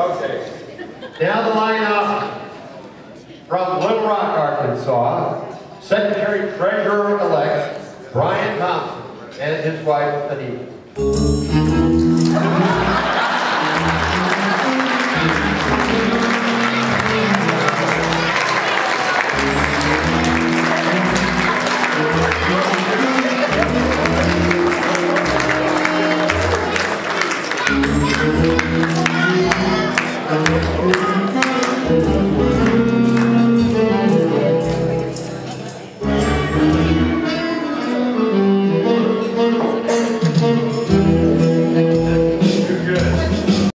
Okay. Down the lineup from Little Rock, Arkansas, Secretary Treasurer-elect Brian Thompson and his wife Anita.